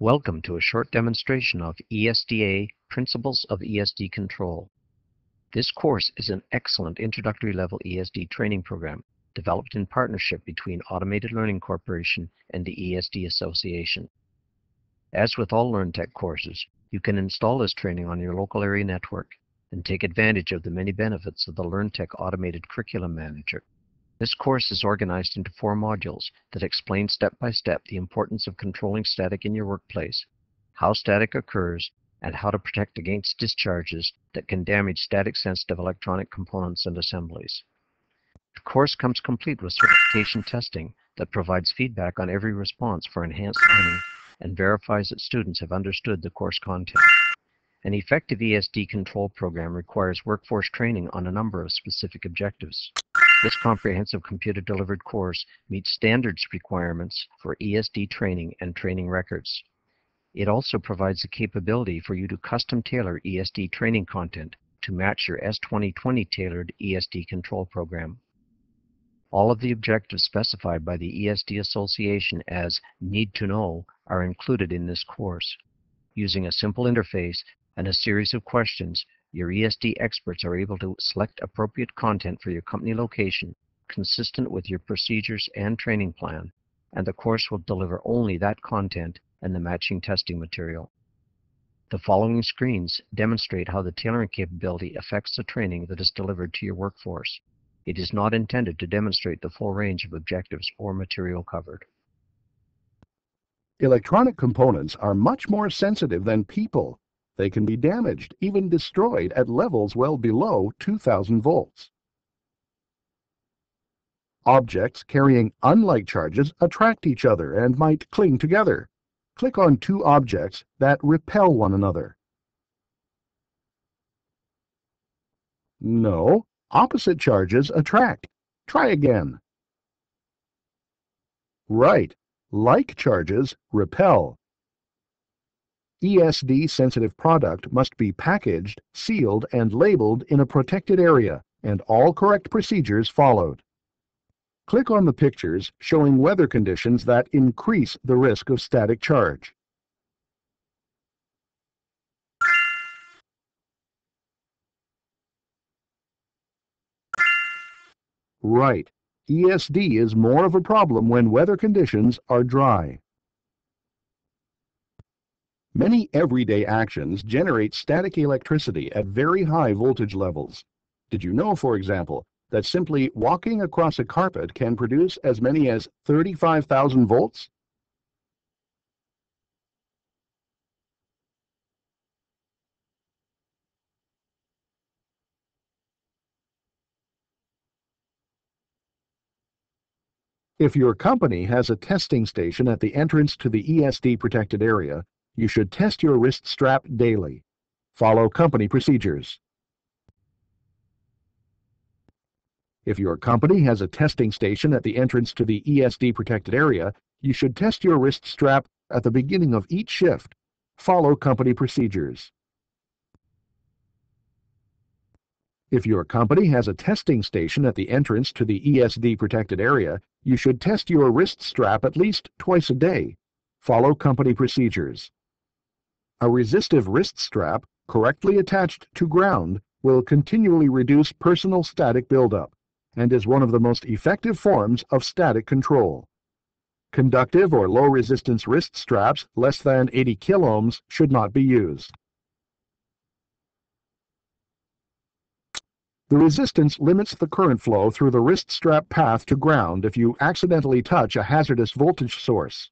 Welcome to a short demonstration of ESDA Principles of ESD Control. This course is an excellent introductory level ESD training program developed in partnership between Automated Learning Corporation and the ESD Association. As with all LearnTech courses, you can install this training on your local area network and take advantage of the many benefits of the LearnTech Automated Curriculum Manager. This course is organized into four modules that explain step by step the importance of controlling static in your workplace, how static occurs, and how to protect against discharges that can damage static sensitive electronic components and assemblies. The course comes complete with certification testing that provides feedback on every response for enhanced learning and verifies that students have understood the course content. An effective ESD control program requires workforce training on a number of specific objectives. This comprehensive computer-delivered course meets standards requirements for ESD training and training records. It also provides the capability for you to custom tailor ESD training content to match your S2020 tailored ESD control program. All of the objectives specified by the ESD Association as need to know are included in this course. Using a simple interface and a series of questions, your ESD experts are able to select appropriate content for your company location consistent with your procedures and training plan, and the course will deliver only that content and the matching testing material. The following screens demonstrate how the tailoring capability affects the training that is delivered to your workforce. It is not intended to demonstrate the full range of objectives or material covered. Electronic components are much more sensitive than people they can be damaged, even destroyed at levels well below 2000 volts. Objects carrying unlike charges attract each other and might cling together. Click on two objects that repel one another. No, opposite charges attract. Try again. Right, like charges repel. ESD-sensitive product must be packaged, sealed, and labeled in a protected area, and all correct procedures followed. Click on the pictures showing weather conditions that increase the risk of static charge. Right. ESD is more of a problem when weather conditions are dry. Many everyday actions generate static electricity at very high voltage levels. Did you know, for example, that simply walking across a carpet can produce as many as 35,000 volts? If your company has a testing station at the entrance to the ESD protected area, you should test your wrist strap daily. Follow company procedures. If your company has a testing station at the entrance to the ESD protected area, you should test your wrist strap at the beginning of each shift. Follow company procedures. If your company has a testing station at the entrance to the ESD protected area, you should test your wrist strap at least twice a day. Follow company procedures. A resistive wrist strap, correctly attached to ground, will continually reduce personal static buildup and is one of the most effective forms of static control. Conductive or low resistance wrist straps less than 80 kiloohms should not be used. The resistance limits the current flow through the wrist strap path to ground if you accidentally touch a hazardous voltage source.